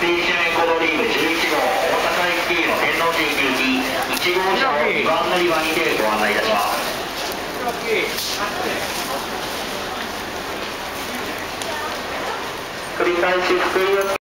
定一面コドリーグ11号大阪駅の天王寺駅行き1号車の2番乗り場にてご案内いたします。繰り返し